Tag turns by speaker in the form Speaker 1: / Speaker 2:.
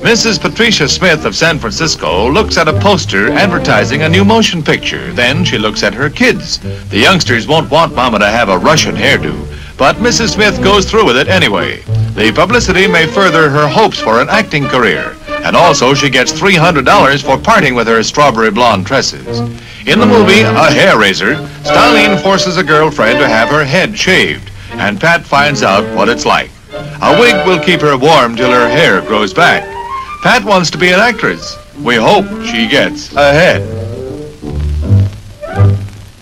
Speaker 1: Mrs. Patricia Smith of San Francisco looks at a poster advertising a new motion picture. Then she looks at her kids. The youngsters won't want Mama to have a Russian hairdo, but Mrs. Smith goes through with it anyway. The publicity may further her hopes for an acting career, and also she gets $300 for parting with her strawberry blonde tresses. In the movie A Hair Raiser, Stalin forces a girlfriend to have her head shaved, and Pat finds out what it's like. A wig will keep her warm till her hair grows back. Pat wants to be an actress. We hope she gets ahead.